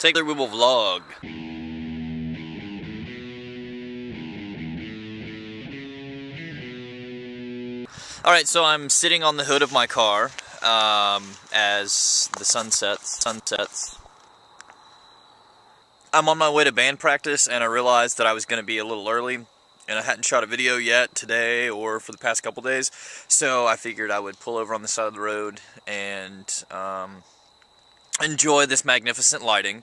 Take the Wibble vlog. Alright, so I'm sitting on the hood of my car um, as the sun sets. Sun sets. I'm on my way to band practice and I realized that I was going to be a little early and I hadn't shot a video yet today or for the past couple days so I figured I would pull over on the side of the road and um, enjoy this magnificent lighting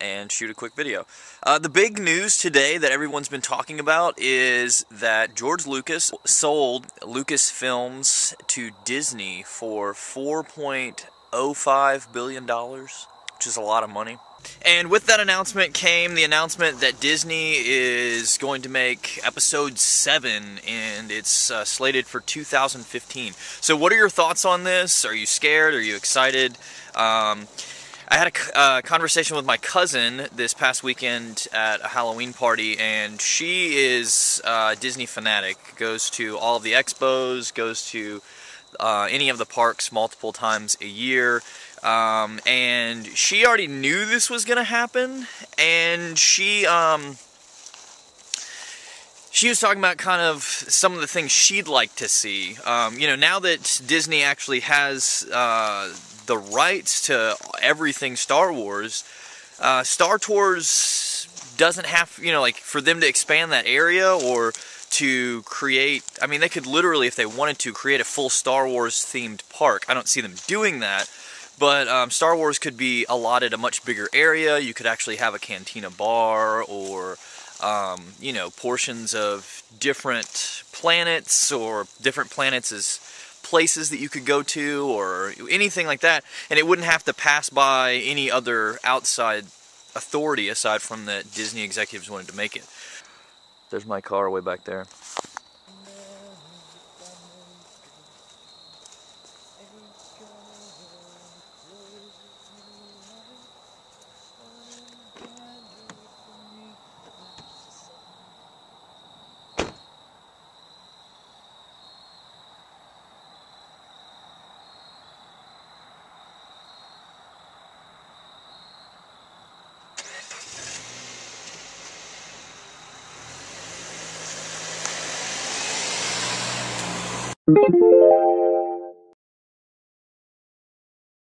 and shoot a quick video. Uh, the big news today that everyone's been talking about is that George Lucas sold Lucasfilms to Disney for $4.05 billion, which is a lot of money. And with that announcement came the announcement that Disney is going to make episode 7 and it's uh, slated for 2015. So what are your thoughts on this? Are you scared? Are you excited? Um, I had a uh, conversation with my cousin this past weekend at a Halloween party, and she is a Disney fanatic. Goes to all of the expos, goes to uh, any of the parks multiple times a year. Um, and she already knew this was going to happen, and she um, she was talking about kind of some of the things she'd like to see. Um, you know, now that Disney actually has uh, the rights to everything Star Wars, uh, Star Tours doesn't have, you know, like for them to expand that area or to create, I mean, they could literally, if they wanted to, create a full Star Wars themed park. I don't see them doing that, but um, Star Wars could be allotted a much bigger area. You could actually have a cantina bar or, um, you know, portions of different planets or different planets as places that you could go to or anything like that, and it wouldn't have to pass by any other outside authority aside from the Disney executives wanted to make it. There's my car way back there.